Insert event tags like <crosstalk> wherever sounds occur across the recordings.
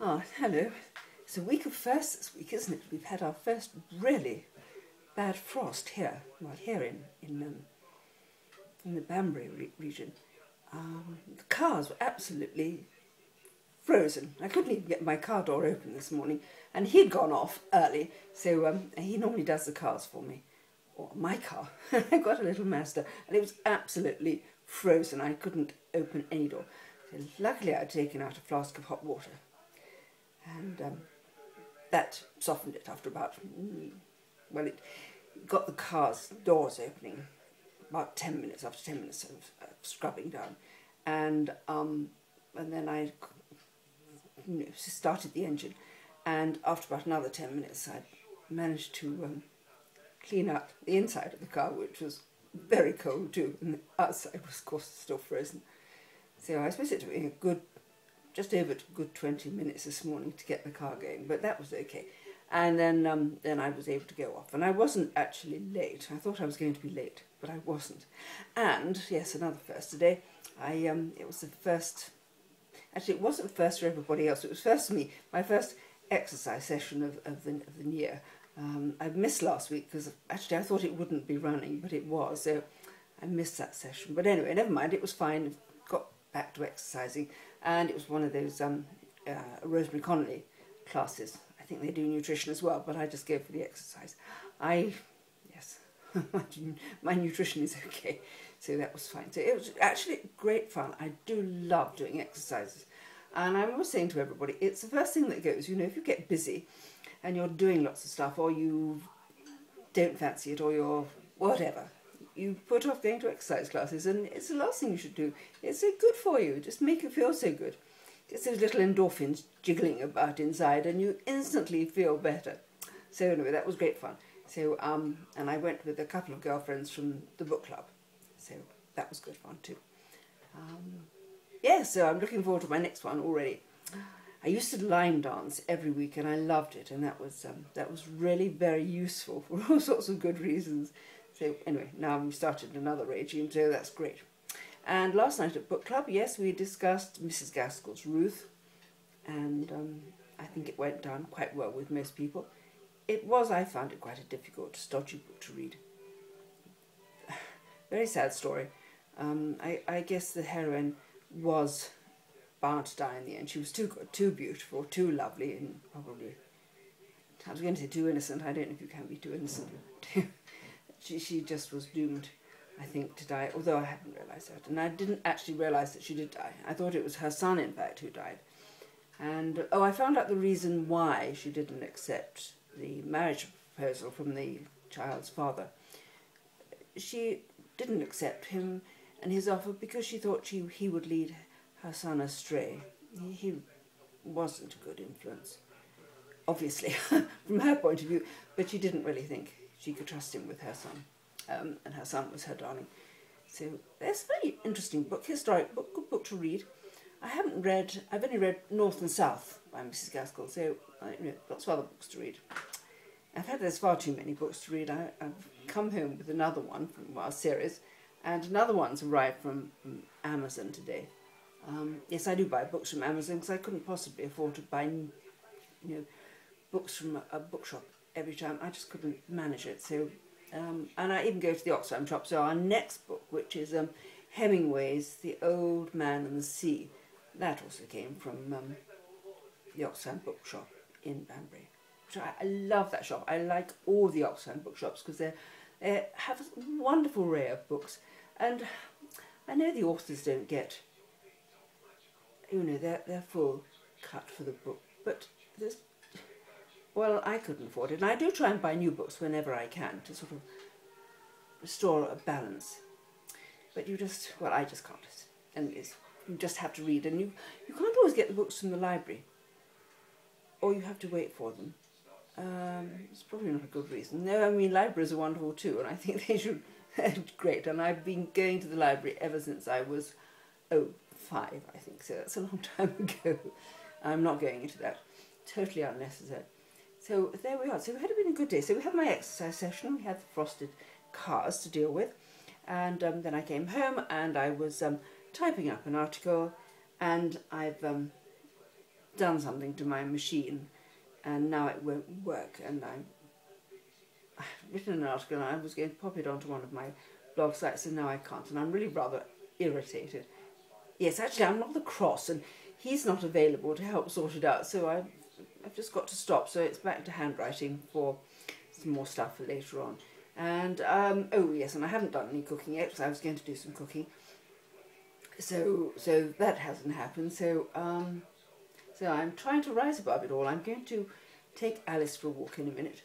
Ah, hello. It's a week of firsts this week, isn't it? We've had our first really bad frost here, well, here in in um, in the Banbury re region. Um, the cars were absolutely frozen. I couldn't even get my car door open this morning, and he'd gone off early, so um, he normally does the cars for me, or my car. <laughs> I got a little Mazda, and it was absolutely frozen. I couldn't open any door. So luckily, I'd taken out a flask of hot water, and um, that softened it after about. Well, it got the car's doors opening about 10 minutes, after 10 minutes of, of scrubbing down. And, um, and then I you know, started the engine. And after about another 10 minutes, I managed to um, clean out the inside of the car, which was very cold too, and the outside was, of course, still frozen. So I suppose it took me a good, just over a good 20 minutes this morning to get the car going, but that was okay. And then, um, then I was able to go off. And I wasn't actually late. I thought I was going to be late, but I wasn't. And, yes, another first today. I, um, it was the first, actually it wasn't first for everybody else. It was first for me, my first exercise session of, of, the, of the year. Um, I missed last week because actually I thought it wouldn't be running, but it was. So I missed that session. But anyway, never mind. It was fine. Back to exercising, and it was one of those um, uh, Rosemary Conley classes. I think they do nutrition as well, but I just go for the exercise. I, yes, <laughs> my nutrition is okay, so that was fine. So it was actually great fun. I do love doing exercises. And I'm always saying to everybody, it's the first thing that goes. You know, if you get busy and you're doing lots of stuff, or you don't fancy it, or you're whatever, you put off going to exercise classes, and it's the last thing you should do. It's so good for you, just make you feel so good. Just those little endorphins jiggling about inside, and you instantly feel better. So anyway, that was great fun. So um, and I went with a couple of girlfriends from the book club, so that was good fun too. Um, yeah, so I'm looking forward to my next one already. I used to line dance every week, and I loved it, and that was um, that was really very useful <laughs> for all sorts of good reasons. So anyway, now we started another regime, so that's great. And last night at book club, yes, we discussed Mrs. Gaskell's Ruth, and um, I think it went down quite well with most people. It was, I found it quite a difficult, stodgy book to read. <sighs> Very sad story. Um, I, I guess the heroine was bound to die in the end. She was too good, too beautiful, too lovely, and probably, I was going to say too innocent. I don't know if you can be too innocent. <laughs> she, she just was doomed, I think, to die, although I hadn't realised that. And I didn't actually realise that she did die. I thought it was her son, in fact, who died. And, oh, I found out the reason why she didn't accept the marriage proposal from the child's father. She didn't accept him and his offer because she thought she, he would lead her son astray. He, he wasn't a good influence, obviously, <laughs> from her point of view, but she didn't really think she could trust him with her son. Um, and her son was her darling. So it's a very interesting book, historic book, good book to read. I haven't read, I've only read North and South by Mrs. Gaskell, so I know, lots of other books to read. I've had there's far too many books to read. I, have come home with another one from our series, and another one's arrived from, from Amazon today. Um, yes, I do buy books from Amazon because I couldn't possibly afford to buy, you know, books from a, a bookshop every time. I just couldn't manage it. So, um, and I even go to the Oxfam shop. So our next book, which is um, Hemingway's *The Old Man and the Sea*, that also came from um, the Oxfam bookshop in Banbury. Which I, I love that shop. I like all the Oxfam bookshops because they they have a wonderful array of books, and I know the authors don't get you know, they're, they're full cut for the book. But there's, well, I couldn't afford it. And I do try and buy new books whenever I can to sort of restore a balance. But you just, well, I just can't. And you just have to read. And you, you can't always get the books from the library. Or you have to wait for them. Um, it's probably not a good reason. No, I mean, libraries are wonderful too, and I think they should, <laughs> great. And I've been going to the library ever since I was, oh, five, I think, so that's a long <laughs> time ago. I'm not going into that. Totally unnecessary. So there we are. So we had been a good day. So we had my exercise session, we had the frosted cars to deal with, and um, then I came home and I was um, typing up an article, and I've um, done something to my machine and now it won't work and I'm I've written an article and I was going to pop it onto one of my blog sites and now I can't and I'm really rather irritated. Yes, actually I'm rather cross and he's not available to help sort it out so I've, I've just got to stop so it's back to handwriting for some more stuff for later on. And, um, oh yes, and I haven't done any cooking yet because I was going to do some cooking. So, so that hasn't happened. So, um, so I'm trying to rise above it all. I'm going to take Alice for a walk in a minute.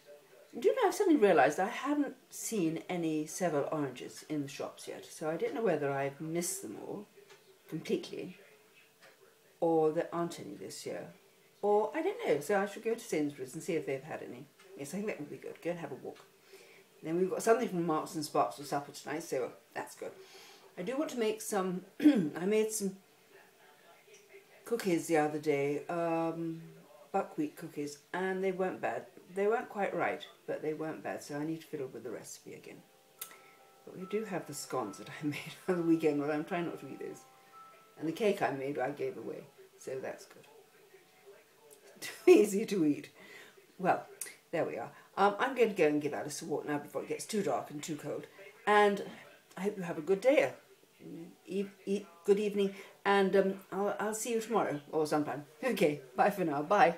Do you know, I've suddenly realised I haven't seen any Seville oranges in the shops yet. So I don't know whether I've missed them all completely or there aren't any this year. Or I don't know. So I should go to Sainsbury's and see if they've had any. Yes, I think that would be good. Go and have a walk. Then we've got something from Marks and Sparks for supper tonight, so that's good. I do want to make some, <clears throat> I made some cookies the other day, um, buckwheat cookies, and they weren't bad. They weren't quite right, but they weren't bad, so I need to fiddle with the recipe again. But we do have the scones that I <laughs> made on the weekend, but I'm trying not to eat those. And the cake I made, I gave away, so that's good. <laughs> Easy to eat. Well, there we are. Um, I'm going to go and give Alice a walk now before it gets too dark and too cold. And I hope you have a good day, e good evening, and um, I'll, I'll see you tomorrow or sometime. <laughs> Okay, bye for now. Bye.